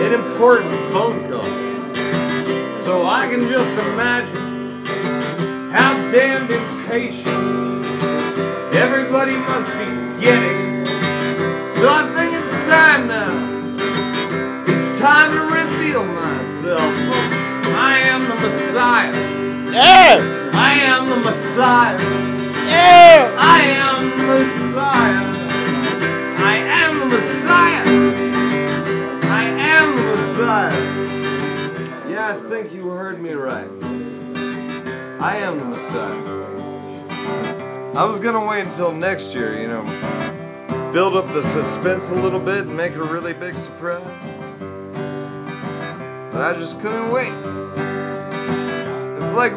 an important phone call. So I can just imagine how damned impatient everybody must be getting. So I think it's time now. It's time to reveal myself. I am the Messiah. Yeah! I am the Messiah. Yeah! I am the heard me right. I am the Messiah. I was gonna wait until next year, you know, build up the suspense a little bit and make a really big surprise. But I just couldn't wait. It's like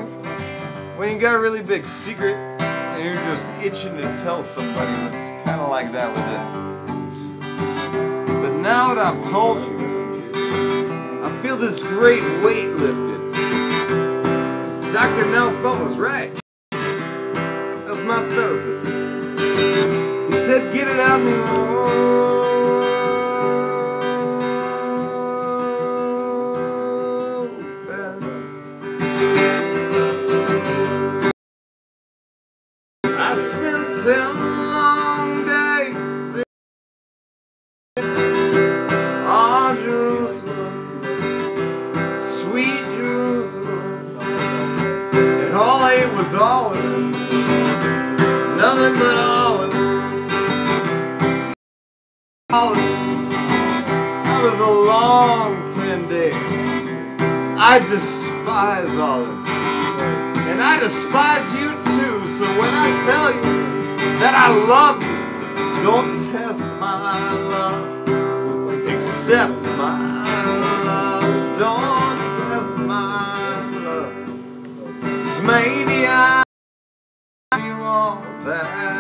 when you got a really big secret and you're just itching to tell somebody. It's kind of like that with this. But now that I've told you, I feel this great weight lifted. Was right. That was my therapist. He said, get it out the open. Oh, I spent ten was olives, nothing but olives, olives. That was a long ten days. I despise olives. And I despise you too. So when I tell you that I love you, don't test my love. Accept my love. Don't test my all that